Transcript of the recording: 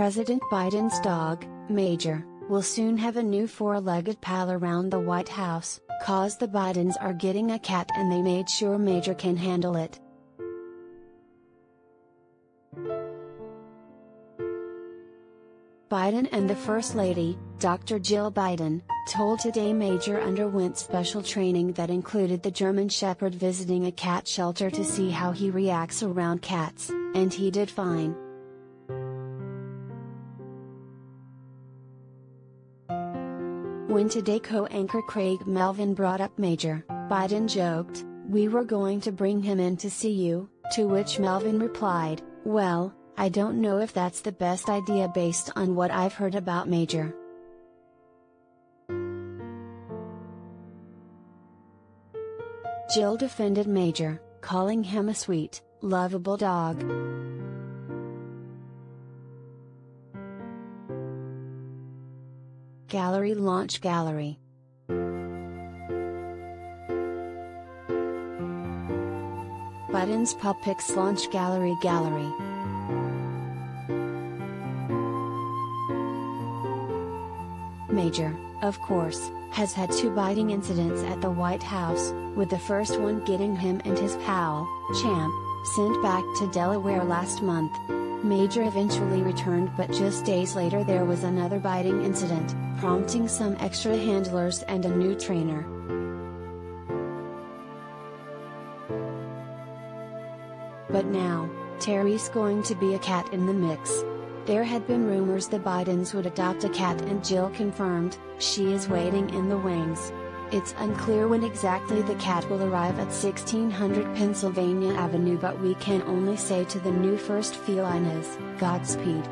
President Biden's dog, Major, will soon have a new four-legged pal around the White House, cause the Bidens are getting a cat and they made sure Major can handle it. Biden and the First Lady, Dr. Jill Biden, told Today Major underwent special training that included the German Shepherd visiting a cat shelter to see how he reacts around cats, and he did fine. When Today co-anchor Craig Melvin brought up Major, Biden joked, we were going to bring him in to see you, to which Melvin replied, well, I don't know if that's the best idea based on what I've heard about Major. Jill defended Major, calling him a sweet, lovable dog. Gallery Launch Gallery. Biden's Puppix Launch Gallery Gallery. Major, of course, has had two biting incidents at the White House, with the first one getting him and his pal, Champ, sent back to Delaware last month. Major eventually returned but just days later there was another biting incident, prompting some extra handlers and a new trainer. But now, Terry's going to be a cat in the mix. There had been rumors the Bidens would adopt a cat and Jill confirmed, she is waiting in the wings. It's unclear when exactly the cat will arrive at 1600 Pennsylvania Avenue but we can only say to the new first felines, Godspeed.